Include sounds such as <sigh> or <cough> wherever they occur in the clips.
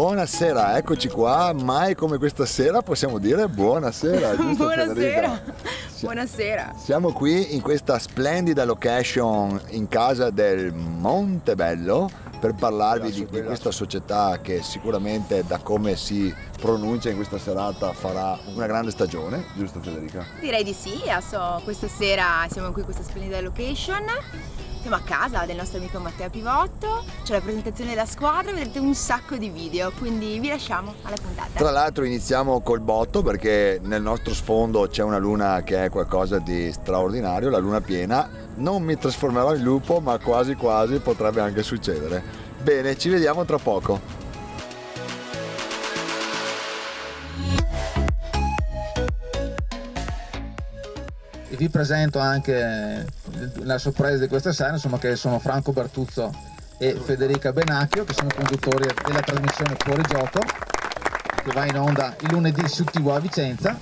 Buonasera, eccoci qua, mai come questa sera possiamo dire buonasera. <laughs> buonasera. buonasera. Siamo qui in questa splendida location in casa del Montebello per parlarvi di, di, questa società che sicuramente da come si pronuncia in questa serata farà una grande stagione, giusto Federica? Direi di sì, adesso questa sera siamo qui in questa splendida location siamo a casa del nostro amico Matteo Pivotto, c'è la presentazione della squadra, vedrete un sacco di video, quindi vi lasciamo alla puntata. Tra l'altro iniziamo col botto perché nel nostro sfondo c'è una luna che è qualcosa di straordinario, la luna piena. Non mi trasformerò in lupo, ma quasi quasi potrebbe anche succedere. Bene, ci vediamo tra poco. vi presento anche la sorpresa di questa sera, insomma, che sono Franco Bertuzzo e Federica Benacchio, che sono conduttori della trasmissione Fuori Gioco, che va in onda il lunedì su TV a Vicenza,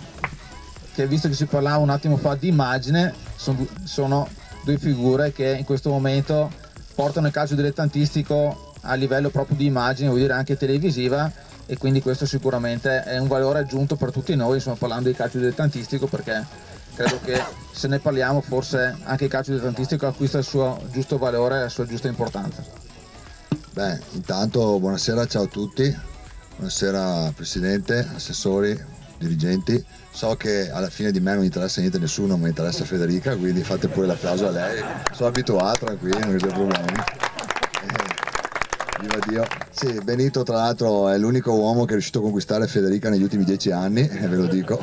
che visto che si parlava un attimo fa di immagine, sono, sono due figure che in questo momento portano il calcio dilettantistico a livello proprio di immagine, vuol dire anche televisiva, e quindi questo sicuramente è un valore aggiunto per tutti noi, insomma parlando di calcio dilettantistico perché credo che se ne parliamo forse anche il calcio dilettantistico acquista il suo giusto valore e la sua giusta importanza. Beh, intanto buonasera, ciao a tutti, buonasera Presidente, assessori, dirigenti. So che alla fine di me non interessa niente a nessuno, ma interessa Federica, quindi fate pure l'applauso a lei. Sono abituato, tranquillo, non c'è problemi. Eh, viva Dio. Sì, Benito tra l'altro è l'unico uomo che è riuscito a conquistare Federica negli ultimi dieci anni, e <laughs> ve lo dico.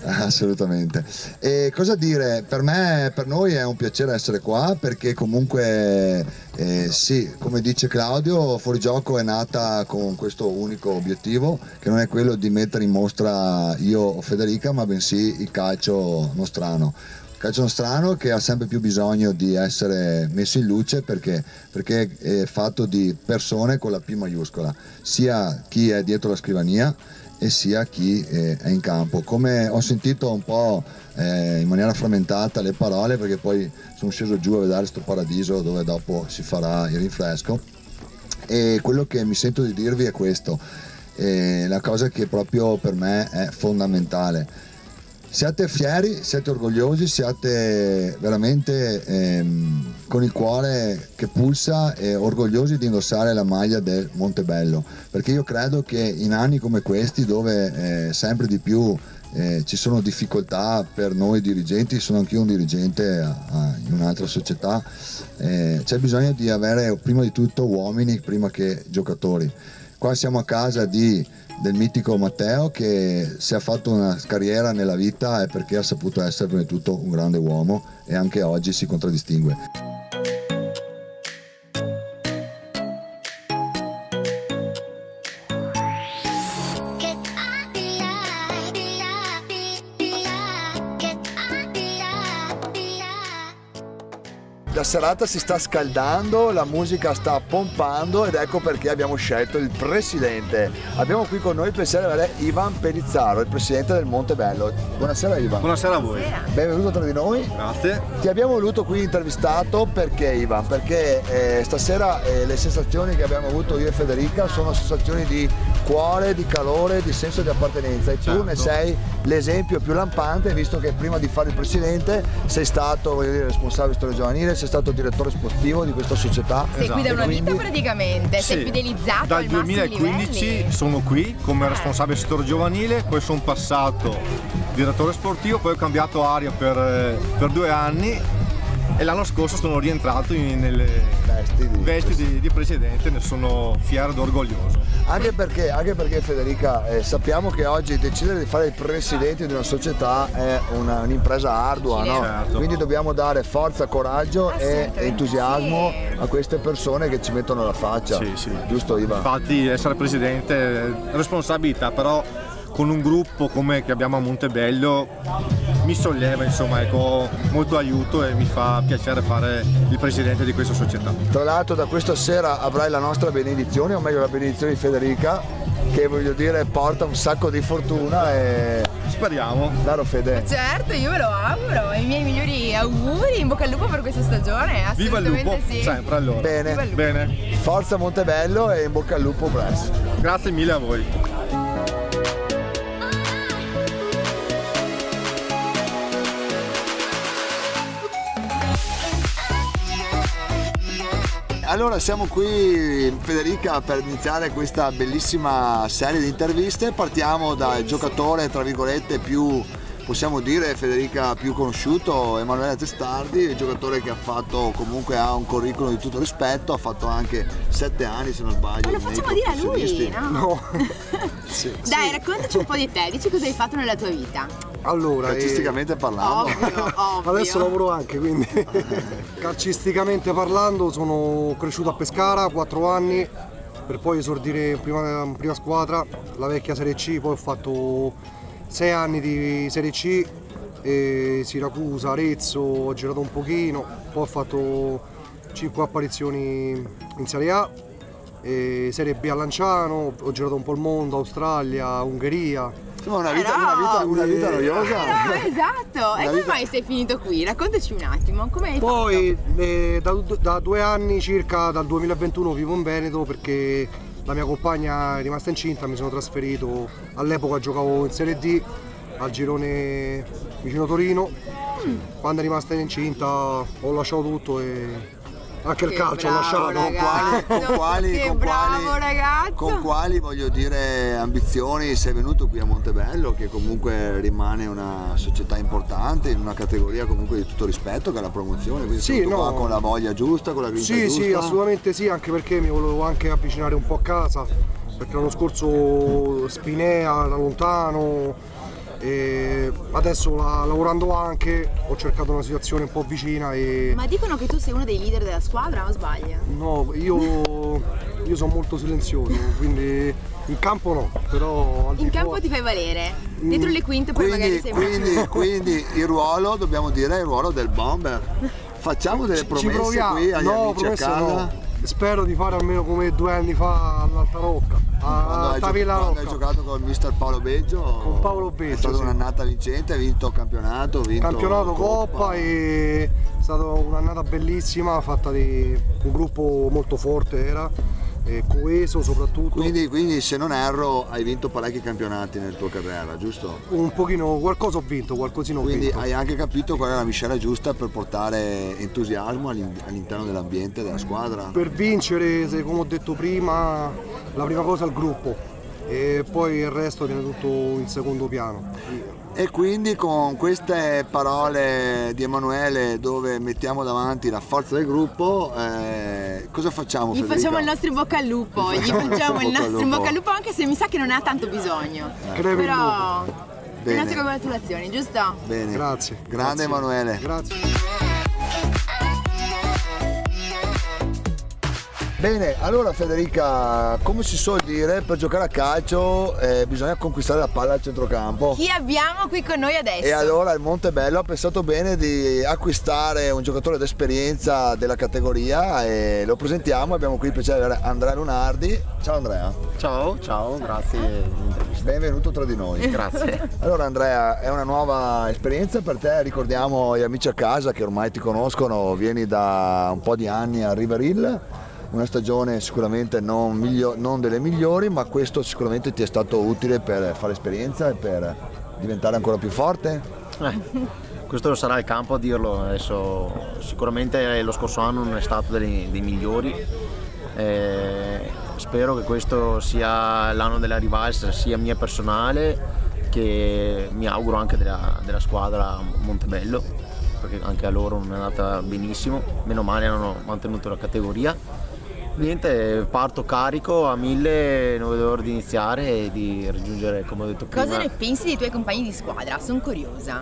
<laughs> Assolutamente. E cosa dire? Per me, per noi è un piacere essere qua perché comunque eh, sì, come dice Claudio, Fuorigioco è nata con questo unico obiettivo che non è quello di mettere in mostra io o Federica, ma bensì il calcio nostrano calcio nostrano che ha sempre più bisogno di essere messo in luce perché, perché, è fatto di persone con la P maiuscola, sia chi è dietro la scrivania e sia chi eh, è in campo. Come ho sentito un po' eh, in maniera frammentata le parole perché poi sono sceso giù a vedere questo paradiso dove dopo si farà il rinfresco. E quello che mi sento di dirvi è questo, eh, la cosa che proprio per me è fondamentale. Siate fieri, siate orgogliosi, siate veramente ehm, con il cuore che pulsa e orgogliosi di indossare la maglia del Montebello, perché io credo che in anni come questi dove eh, sempre di più eh, ci sono difficoltà per noi dirigenti, sono anch'io un dirigente a, a, in un'altra società, eh, c'è bisogno di avere prima di tutto uomini prima che giocatori. Qua siamo a casa di del mitico Matteo che se ha fatto una carriera nella vita è perché ha saputo essere prima di tutto un grande uomo e anche oggi si contraddistingue. La serata si sta scaldando, la musica sta pompando ed ecco perché abbiamo scelto il presidente. Abbiamo qui con noi il piacere di Ivan Perizzaro, il presidente del Montebello. Buonasera Ivan. Buonasera a voi. Benvenuto tra di noi. Grazie. Ti abbiamo voluto qui intervistato perché Ivan? Perché eh, stasera eh, le sensazioni che abbiamo avuto io e Federica sono sensazioni di cuore, di calore, di senso di appartenenza e certo. tu ne sei l'esempio più lampante visto che prima di fare il presidente sei stato dire, responsabile storia giovanile, sei stato direttore sportivo di questa società. Sei esatto. qui da una vita praticamente, sì. sei fidelizzato Dal 2015 sono qui come eh. responsabile settore giovanile, poi sono passato direttore sportivo, poi ho cambiato aria per, eh, per due anni e l'anno scorso sono rientrato in, nelle vesti, di, vesti di, di, presidente, ne sono fiero ed orgoglioso. Anche perché, anche perché Federica, eh, sappiamo che oggi decidere di fare il presidente di una società è una, un'impresa ardua, no? certo. quindi dobbiamo dare forza, coraggio e entusiasmo a queste persone che ci mettono la faccia. Sì, sì. Giusto Ivan? Infatti essere presidente è responsabilità, però con un gruppo come che abbiamo a Montebello mi solleva, insomma, ecco, molto aiuto e mi fa piacere fare il presidente di questa società. Tra l'altro da questa sera avrai la nostra benedizione, o meglio la benedizione di Federica, che voglio dire porta un sacco di fortuna e Speriamo. Daro Fede. Certo, io ve lo auguro, i miei migliori auguri, in bocca al lupo per questa stagione, Viva il lupo, assolutamente sì. sempre allora. Bene, Viva il lupo. Bene, forza Montebello e in bocca al lupo presto. grazie mille a voi. Allora siamo qui Federica per iniziare questa bellissima serie di interviste. Partiamo dal giocatore tra virgolette più possiamo dire Federica più conosciuto, Emanuele Testardi, il giocatore che ha fatto comunque ha un curriculum di tutto rispetto, ha fatto anche sette anni se non sbaglio. Ma lo facciamo dire a lui, professionisti. no? <laughs> Sì. Dai, raccontaci un po' di te, dici cosa hai fatto nella tua vita. Allora, eh, Calcisticamente parlando. Ovvio, <laughs> ovvio. adesso lavoro anche, quindi <laughs> calcisticamente parlando sono cresciuto a Pescara, 4 anni, per poi esordire in prima, in prima squadra, la vecchia Serie C, poi ho fatto 6 anni di Serie C, e Siracusa, Arezzo, ho girato un pochino, poi ho fatto 5 apparizioni in Serie A, e Serie B a Lanciano, ho girato un po' il mondo, Australia, Ungheria, Insomma, una vita, Però- una vita, una vita noiosa. No, esatto. E come vita- mai sei finito qui? Raccontaci un attimo, come hai Poi fatto? eh, da, da due anni circa, dal 2021 vivo in Veneto perché la mia compagna è rimasta incinta, mi sono trasferito, all'epoca giocavo in Serie D al girone vicino Torino, quando è rimasta incinta ho lasciato tutto e anche il Che calcio ho bravo, lasciato. ragazzo. con quali, Che con bravo, quali- ragazzo. con quali voglio dire ambizioni sei venuto qui a Montebello che comunque rimane una società importante in una categoria comunque di tutto rispetto che è la promozione quindi Sì, no. qua con la voglia giusta con la grinta Sì, giusta sì, assolutamente sì, anche perché mi volevo anche avvicinare un po' a casa, perché l'anno scorso Spinea da lontano e adesso la- lavorando anche ho cercato una situazione un po' vicina e Ma dicono che tu sei uno dei leader della squadra, o sbaglio? no, io, io sono molto silenzioso, quindi in campo no, però In campo fuori- ti fai valere. Dietro le quinte poi magari quindi, sei un po' quindi, <laughs> quindi il ruolo dobbiamo dire è il ruolo del bomber facciamo delle ci promesse qui agli no, amici a casa no. Spero di fare almeno come due anni fa all'Alta Rocca, a Tavilla quando hai Rocca. giocato con il mister Paolo Beggio Con Paolo Beggio, è stata sì. un'annata vincente hai vinto campionato vinto campionato Coppa e è stata un'annata bellissima, fatta di un gruppo molto forte era, coeso soprattutto. Quindi, quindi se non erro hai vinto parecchi campionati nella tua carriera, giusto? un pochino, qualcosa ho vinto, qualcosina ho Quindi vinto. hai anche capito qual è la miscela giusta per portare entusiasmo all'in- all'interno dell'ambiente della squadra? Per vincere, come ho detto prima, la prima cosa è il gruppo e poi il resto viene tutto in secondo piano. E quindi con queste parole di Emanuele dove mettiamo davanti la forza del gruppo, eh, cosa facciamo? Gli Federica? facciamo il nostro in bocca al lupo, gli facciamo il nostro in lupo. bocca al lupo anche se mi sa che non ne ha tanto bisogno. Creve il Però le nostre congratulazioni, giusto? Bene. Grazie. Grande grazie. Emanuele. Grazie. Bene, allora Federica, come si suol dire, per giocare a calcio eh, bisogna conquistare la palla al centrocampo. Chi abbiamo qui con noi adesso? E allora il Montebello ha pensato bene di acquistare un giocatore d'esperienza della categoria e lo presentiamo. Abbiamo qui il piacere di avere Andrea Lunardi. Ciao Andrea, Ciao, ciao, grazie benvenuto tra di noi. <laughs> Grazie. Allora Andrea, è una nuova esperienza per te, ricordiamo gli amici a casa che ormai ti conoscono, vieni da un po' di anni a River Hill, una stagione sicuramente non, miglio- non delle migliori, ma questo sicuramente ti è stato utile per fare esperienza e per diventare ancora più forte. <laughs> Questo sarà il campo a dirlo, adesso sicuramente lo scorso anno non è stato dei, dei migliori. Eh, spero che questo sia l'anno della rivalsa, sia mia personale che mi auguro anche della, della squadra Montebello, perché anche a loro non è andata benissimo, meno male hanno mantenuto la categoria. Niente, parto carico a mille, non vedo l'ora di iniziare e di raggiungere, come ho detto prima. Cosa ne pensi dei tuoi compagni di squadra? Sono curiosa.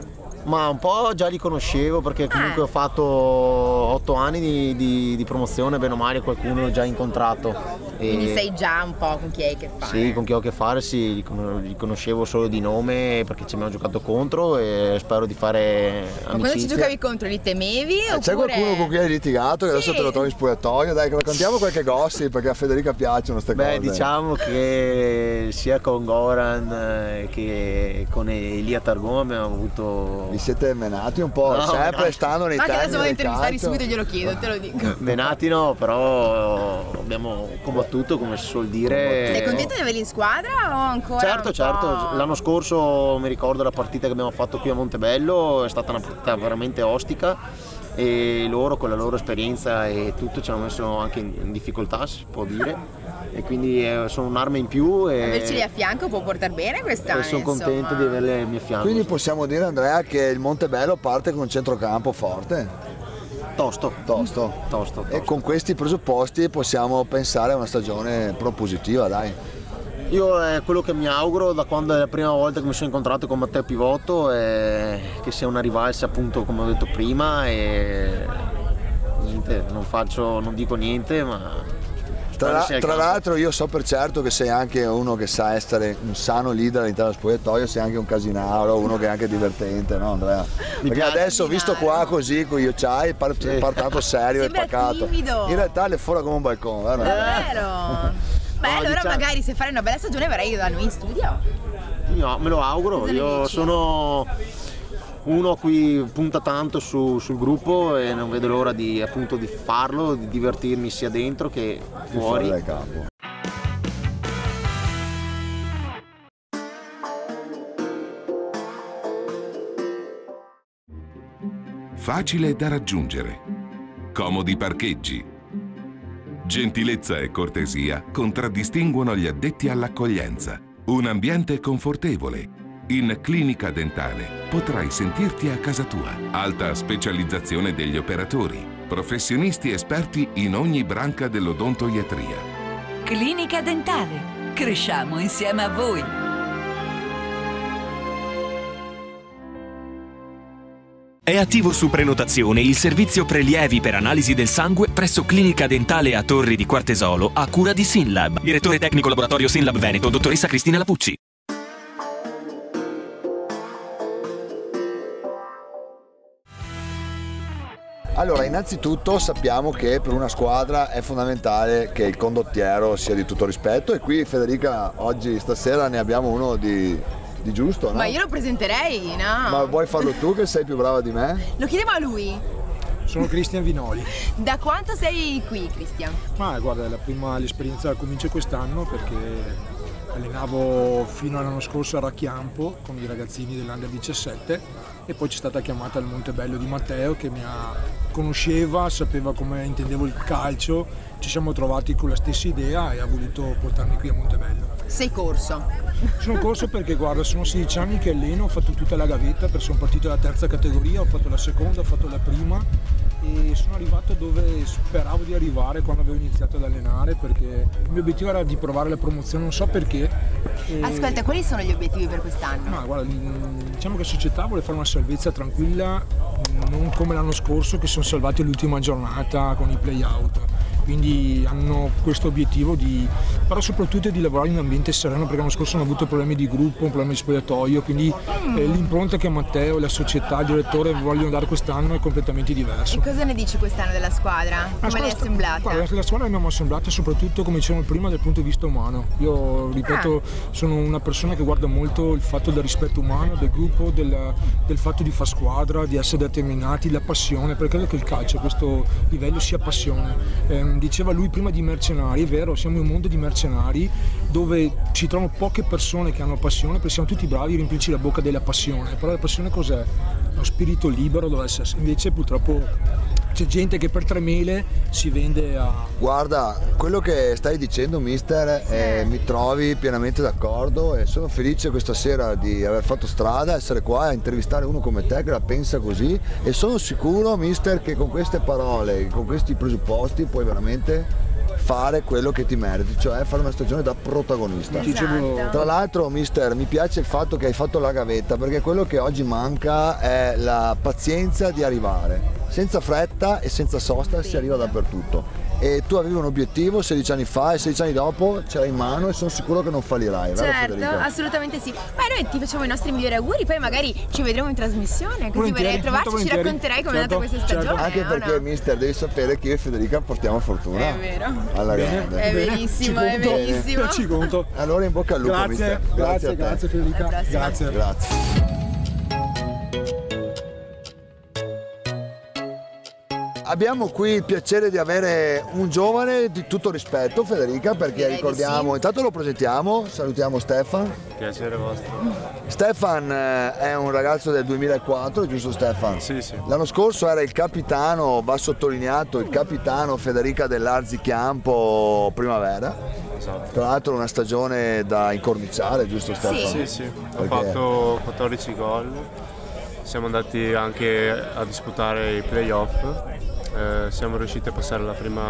Ma un po' già li conoscevo perché comunque ho fatto otto anni di, di- di promozione, bene o male qualcuno l'ho già incontrato. Quindi sai già un po' con chi hai a che fare. Sì, con chi ho a che fare, sì, li con- li conoscevo solo di nome perché ci abbiamo giocato contro e spero di fare Ma quando ci amicizia. giocavi contro li temevi? Eh, C'è oppure- qualcuno con cui hai litigato che adesso Sì. te lo trovi in spogliatoio? Dai, raccontiamo qualche gossip perché a Federica piacciono queste Beh, cose. diciamo che sia con Goran eh, che con Elia Targon abbiamo avuto Vi siete menati un po', No, sempre no. stando nei Anche termini adesso vuoi del intervistare subito glielo chiedo, te lo dico. menati no, però abbiamo combattuto come si suol dire. Sei contento di averli in squadra o ancora? Certo, certo, l'anno scorso mi ricordo la partita che abbiamo fatto qui a Montebello, è stata una partita veramente ostica e loro con la loro esperienza e tutto ci hanno messo anche in difficoltà, si può dire, e quindi eh, sono un'arma in più e, Averceli a fianco può portare bene quest'anno. e sono contento di averle al mio fianco. Quindi possiamo dire Andrea che il Montebello parte con un centrocampo forte, Tosto, tosto. tosto, E tosto. con questi presupposti possiamo pensare a una stagione propositiva, dai. Io è quello che mi auguro da quando è la prima volta che mi sono incontrato con Matteo Pivotto è che sia una rivalsa appunto come ho detto prima e niente, non faccio, non dico niente ma Tra, tra l'altro io so per certo che sei anche uno che sa essere un sano leader all'interno dello spogliatoio, sei anche un casinaro, uno che è anche divertente, no Andrea? Perché piace adesso visto qua così con io c'hai, par- Sì. par tanto serio e pacato. timido. In realtà le fuori come un balcone, vero? Davvero? Beh, No, allora diciamo- magari se fare una bella stagione verrai da noi in studio. Io me lo auguro, Cosa io sono uno a cui punta tanto su- sul gruppo e non vedo l'ora di, appunto, di farlo, di divertirmi sia dentro che fuori. Facile da raggiungere. Comodi parcheggi. Gentilezza e cortesia contraddistinguono gli addetti all'accoglienza. Un ambiente confortevole. In Clinica Dentale potrai sentirti a casa tua. Alta specializzazione degli operatori. Professionisti esperti in ogni branca dell'odontoiatria. Clinica Dentale. Cresciamo insieme a voi. È attivo su prenotazione il servizio prelievi per analisi del sangue presso Clinica Dentale a Torri di Quartesolo a cura di Sinlab. Direttore tecnico laboratorio Sinlab Veneto, dottoressa Cristina Lapucci. Allora, innanzitutto sappiamo che per una squadra è fondamentale che il condottiero sia di tutto rispetto e qui Federica oggi stasera ne abbiamo uno di, di giusto, no? Ma io lo presenterei, no? Ma vuoi farlo tu che sei più brava di me? Lo chiediamo a lui. Sono Cristian Vinoli. Da quanto sei qui, Cristian? Ma guarda, la prima l'esperienza comincia quest'anno perché allenavo fino all'anno scorso a Racchiampo con i ragazzini dell'Under 17 e poi c'è stata chiamata al Montebello di Matteo che mi ha- conosceva, sapeva come intendevo il calcio, ci siamo trovati con la stessa idea e ha voluto portarmi qui a Montebello. Sei corso. Sono corso perché guarda, sono 16 anni che alleno, ho fatto tutta la gavetta perché sono partito dalla terza categoria, ho fatto la seconda, ho fatto la prima e sono arrivato dove speravo di arrivare quando avevo iniziato ad allenare perché il mio obiettivo era di provare la promozione, non so perché. E- Ascolta, quali sono gli obiettivi per quest'anno? No, guarda, mm, diciamo che la società vuole fare una salvezza tranquilla, mm, non come l'anno scorso che sono salvati all'ultima giornata con i play-out. Quindi hanno questo obiettivo di, però soprattutto di lavorare in un ambiente sereno perché l'anno scorso hanno avuto problemi di gruppo, un problema di spogliatoio, quindi eh, l'impronta che Matteo, la società, il direttore vogliono dare quest'anno è completamente diverso. E cosa ne dici quest'anno della squadra? Come l'hai assemblata? Guarda, la squadra l'abbiamo assemblata soprattutto, come dicevamo prima, dal punto di vista umano. Io, ripeto, Ah. sono una persona che guarda molto il fatto del rispetto umano, del gruppo, del, del fatto di far squadra, di essere determinati, la passione, perché credo che il calcio a questo livello sia passione. Ehm, diceva lui prima di mercenari, è vero, siamo in un mondo di mercenari dove ci trovano poche persone che hanno passione, perché siamo tutti bravi a riempirci la bocca della passione. Però la passione cos'è? Lo spirito libero dove essere. Invece purtroppo c'è gente che per tre mele si vende a... Guarda, quello che stai dicendo mister eh, mi trovi pienamente d'accordo e sono felice questa sera di aver fatto strada, essere qua a intervistare uno come te che la pensa così e sono sicuro mister che con queste parole, con questi presupposti puoi veramente fare quello che ti meriti, cioè fare una stagione da protagonista. Esatto. Tra l'altro, mister, mi piace il fatto che hai fatto la gavetta perché quello che oggi manca è la pazienza di arrivare. Senza fretta e senza sosta si arriva dappertutto. E tu avevi un obiettivo 16 anni fa e 16 anni dopo ce l'hai in mano e sono sicuro che non fallirai, vero Certo, Federica? assolutamente sì. Ma noi ti facciamo i nostri migliori auguri, poi magari ci vedremo in trasmissione, così a trovarci, ci racconterai come è andata Certo, questa stagione. Anche perché no? mister devi sapere che io e Federica portiamo fortuna. È vero. Alla Bene, grande. È ci è conto, verissimo. Ci conto. Allora in bocca al lupo Grazie, mister. grazie, a te. grazie Federica. Grazie. Grazie. Abbiamo qui il piacere di avere un giovane di tutto rispetto, Federica, perché Direi di ricordiamo, sì. intanto lo presentiamo, salutiamo Stefan. Piacere vostro. Stefan eh, è un ragazzo del 2004, giusto Stefan? Sì, sì. L'anno scorso era il capitano, va sottolineato, il capitano Federica dell'Arzi Chiampo Primavera. Esatto. Tra l'altro una stagione da incorniciare, giusto Stefano? Sì, sì. Ho Perché- fatto 14 gol. Siamo andati anche a disputare i playoff. Eh, siamo riusciti a passare la prima.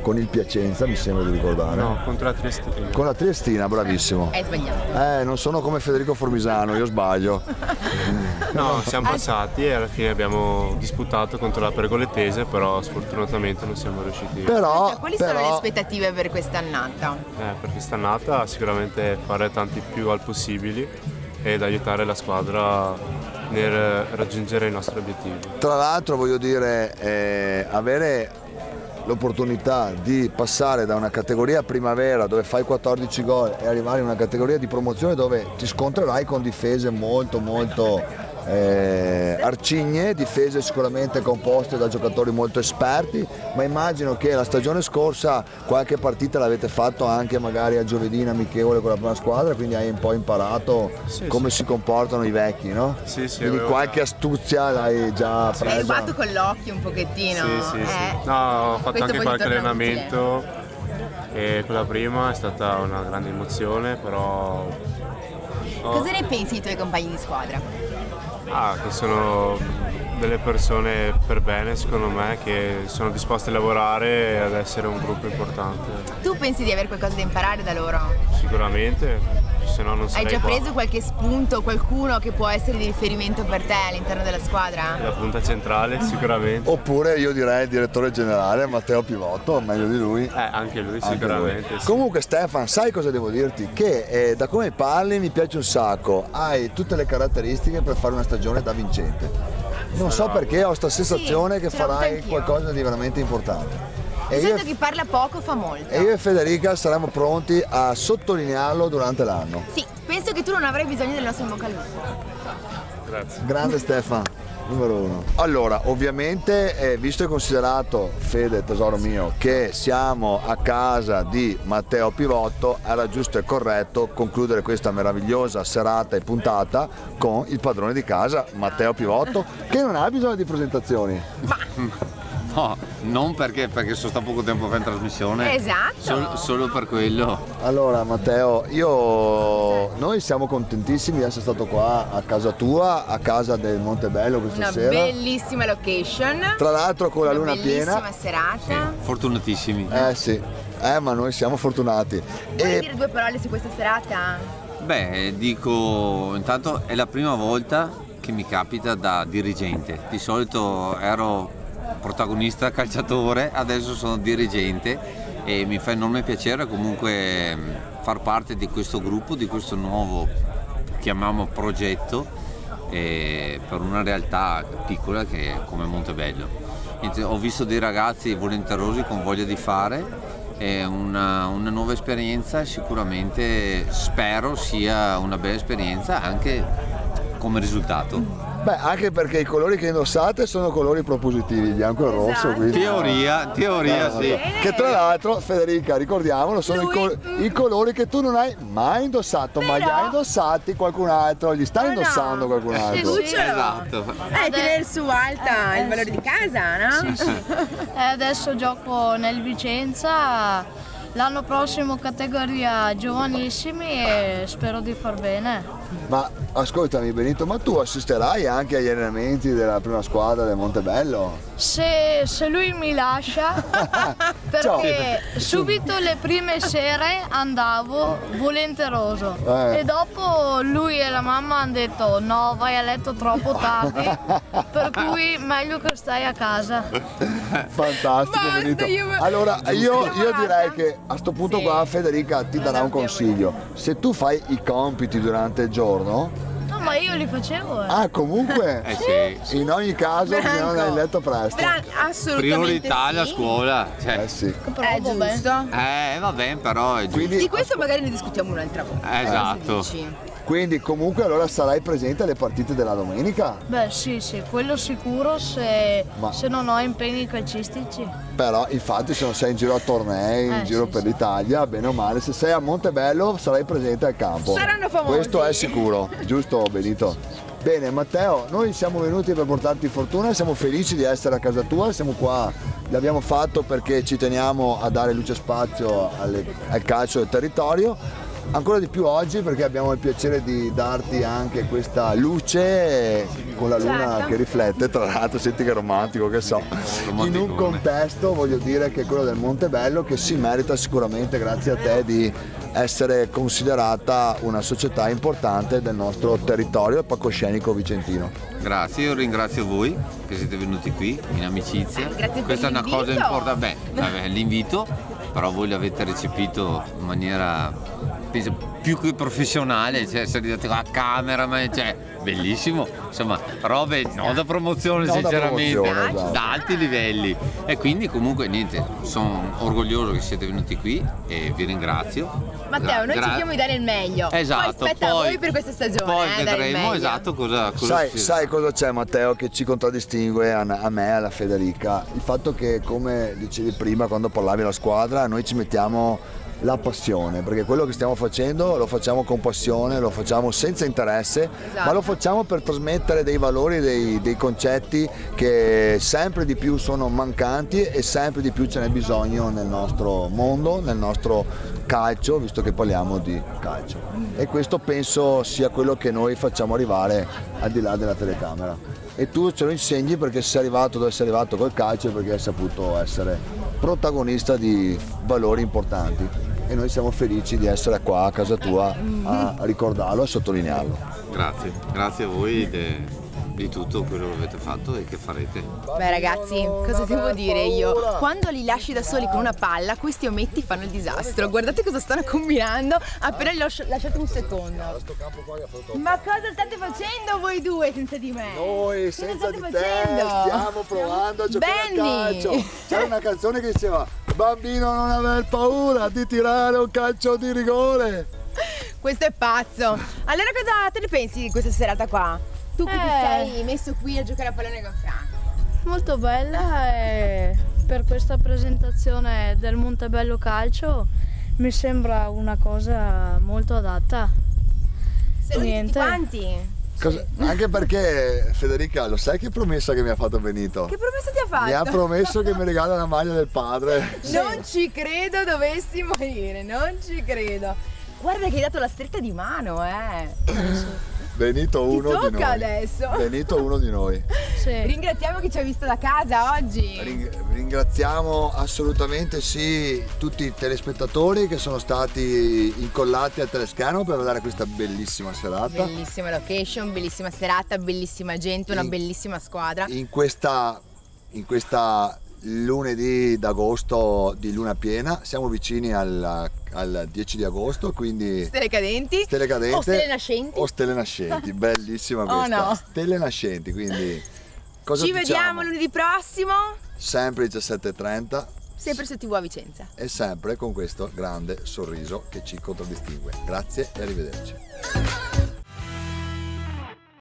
Con il Piacenza, mi sembra di ricordare. No, contro la Triestina. Con la Triestina, bravissimo. Hai sbagliato. Eh, non sono come Federico Formisano, io sbaglio. <laughs> No, siamo passati e alla fine abbiamo disputato contro la Pergoletese, però sfortunatamente non siamo riusciti. Però, Quali sono le però, aspettative per quest'annata? Eh, per quest'annata sicuramente fare tanti più gol possibili ed aiutare la squadra nel raggiungere i nostri obiettivi. tra l'altro voglio dire, eh, avere l'opportunità di passare da una categoria primavera dove fai 14 gol e arrivare in una categoria di promozione dove ti scontrerai con difese molto molto eh, arcigne, difese sicuramente composte da giocatori molto esperti, ma immagino che la stagione scorsa qualche partita l'avete fatto anche magari a giovedì amichevole con la prima squadra, quindi hai un po' imparato Sì, come sì. si comportano i vecchi, no? Sì, sì, Quindi avevo- qualche astuzia l'hai già Sì. Hai presa. rubato con l'occhio un pochettino. Sì, sì, sì. eh. No, ho fatto Questo anche qualche allenamento e quella prima è stata una grande emozione, però... ho- Cosa ne pensi dei tuoi compagni di squadra? Ah, che sono delle persone per bene secondo me, che sono disposte a lavorare e ad essere un gruppo importante. Tu pensi di avere qualcosa da imparare da loro? Sicuramente, se no non Hai sarei già qua. preso qualche spunto, qualcuno che può essere di riferimento per te all'interno della squadra? La punta centrale sicuramente. Oppure io direi il direttore generale Matteo Pivotto, meglio di lui. Eh, anche lui Anche sicuramente. lui. sì. Comunque Stefan, sai cosa devo dirti? Che eh, da come parli mi piace un sacco, hai tutte le caratteristiche per fare una stagione da vincente. Non so perché ho questa sensazione Sì, che farai qualcosa di veramente importante. E io, chi parla poco fa molto. e io e Federica saremo pronti a sottolinearlo durante l'anno. Sì, penso che tu non avrai bisogno del nostro in bocca al lupo. Grazie. Grande Stefan, numero uno. Allora, ovviamente, eh, visto e considerato, Fede, tesoro mio, che siamo a casa di Matteo Pivotto, era giusto e corretto concludere questa meravigliosa serata e puntata con il padrone di casa, Matteo Pivotto, che non ha bisogno di presentazioni. No, non perché, perché sono stato poco tempo fa in trasmissione. Esatto. Sol- solo per quello. Allora Matteo, io, noi siamo contentissimi di essere stato qua a casa tua, a casa del Montebello questa Una sera. bellissima location. Tra l'altro con la una luna bellissima piena. serata. Fortunatissimi. Eh sì, eh ma noi siamo fortunati. Vuoi E dire due parole su questa serata? Beh, dico, intanto è la prima volta che mi capita da dirigente. Di solito ero protagonista calciatore, adesso sono dirigente e mi fa enorme piacere comunque mh, far parte di questo gruppo, di questo nuovo, chiamiamo progetto, eh, per una realtà piccola che è come Montebello. Ho visto dei ragazzi volenterosi con voglia di fare è una, una nuova esperienza, sicuramente spero sia una bella esperienza anche come risultato. Beh, anche perché i colori che indossate sono colori propositivi, bianco e il rosso. Esatto. Quindi... Teoria, teoria No, sì. no. Che tra l'altro, Federica, ricordiamolo, sono i, Lui, col- mm. i colori che tu non hai mai indossato, ma li Però- hai indossati qualcun altro, gli stai no. indossando qualcun altro. Cucciolo. Esatto. Eh, tenere su alta il valore di casa, no? <laughs> Eh, adesso gioco nel Vicenza, l'anno prossimo categoria giovanissimi e spero di far bene. Ma ascoltami Benito, ma tu assisterai anche agli allenamenti della prima squadra del Montebello? Se, se lui mi lascia, <laughs> perché subito le prime sere andavo volenteroso Eh. e dopo lui e la mamma hanno detto no, vai a letto troppo tardi, per cui meglio che stai a casa. Fantastico Basta, Benito. io- Allora io, io direi che a sto punto qua Federica ti darà un consiglio. Se tu fai i compiti durante il giorno, No, ma io li facevo. Eh. ah comunque <laughs> Eh sì. in ogni caso Branco. bisogna andare in letto presto. assolutamente Priorità sì. la scuola. Cioè. Eh sì. È giusto. Eh, va bene, però è giusto. Di questo magari ne discutiamo un'altra volta. Esatto. Quindi comunque allora sarai presente alle partite della domenica. Beh sì, sì, quello sicuro se, Ma- se non ho impegni calcistici. Però infatti se non sei in giro a tornei, in Eh, giro sì, per l'Italia, bene o male, se sei a Montebello sarai presente al campo. Saranno famosi. Questo è sicuro, giusto Benito? Bene Matteo, noi siamo venuti per portarti fortuna, siamo felici di essere a casa tua, siamo qua, l'abbiamo fatto perché ci teniamo a dare luce e spazio alle- al calcio del territorio. Ancora di più oggi perché abbiamo il piacere di darti anche questa luce con la luna Certo. che riflette, tra l'altro senti che romantico che so, in un contesto voglio dire che è quello del Montebello che si merita sicuramente grazie a te di essere considerata una società importante del nostro territorio, il palcoscenico vicentino. Grazie, io ringrazio voi che siete venuti qui in amicizia. grazie per Questa è una cosa importante. Beh, l'invito, però voi l'avete recepito in maniera più che professionale, cioè siete arrivati a camera, ma cioè, bellissimo. Insomma, robe non da promozione da sinceramente, promozione, esatto. da alti livelli. E quindi comunque niente, sono orgoglioso che siete venuti qui e vi ringrazio. Matteo, noi cerchiamo di dare il meglio. Esatto, Poi aspetta a poi- voi per questa stagione. Poi eh, vedremo esatto cosa, cosa Sai, succede. sai cosa c'è Matteo che ci contraddistingue a, a me e alla Federica? Il fatto che come dicevi prima quando parlavi della squadra noi ci mettiamo la passione, perché quello che stiamo facendo lo facciamo con passione, lo facciamo senza interesse, Esatto. ma lo facciamo per trasmettere dei valori, dei, dei concetti che sempre di più sono mancanti e sempre di più ce n'è bisogno nel nostro mondo, nel nostro calcio, visto che parliamo di calcio. E questo penso sia quello che noi facciamo arrivare al di là della telecamera. E tu ce lo insegni perché sei arrivato dove sei arrivato col calcio e perché hai saputo essere protagonista di valori importanti. E noi siamo felici di essere qua a casa tua a ricordarlo e sottolinearlo. Grazie, grazie a voi de- di tutto quello che avete fatto e che farete. Beh ragazzi, cosa devo dire io? Quando li lasci da soli con una palla, questi ometti fanno il disastro. Guardate cosa stanno combinando appena li ho lasci- lasciato un secondo. Ma cosa state facendo voi due senza di me? Noi Cosa senza state di te facendo? stiamo provando a giocare a Benny! calcio. C'era una canzone che diceva Bambino non aver paura di tirare un calcio di rigore. Questo è pazzo. Allora cosa te ne pensi di questa serata qua? Tu che ti Eh. sei messo qui a giocare a pallone con Franco. Molto bella e per questa presentazione del Montebello Calcio mi sembra una cosa molto adatta. Dite Niente. tutti quanti. Cosa- Anche perché Federica, lo sai che promessa che mi ha fatto Benito? Che promessa ti ha fatto? Mi ha promesso che mi regala la maglia del padre. <laughs> Non ci credo dovessi morire, non ci credo. Guarda che hai dato la stretta di mano, eh. <clears throat> Benito uno di noi. adesso. Benito uno di noi. <laughs> Ringraziamo chi ci ha visto da casa oggi. Ring- Ringraziamo assolutamente sì tutti i telespettatori che sono stati incollati al teleschermo per vedere questa bellissima serata. Bellissima location, bellissima serata, bellissima gente, una In- bellissima squadra. In questa, in questa lunedì d'agosto di luna piena, siamo vicini al, al 10 di agosto, quindi Stelle cadenti. stelle cadenti O stelle nascenti. o stelle nascenti, <laughs> bellissima Oh, questa. no. Stelle nascenti, quindi cosa Ci diciamo? vediamo lunedì prossimo, Sempre 17.30 sempre su TV a Vicenza. e sempre con questo grande sorriso che ci contraddistingue. Grazie e arrivederci.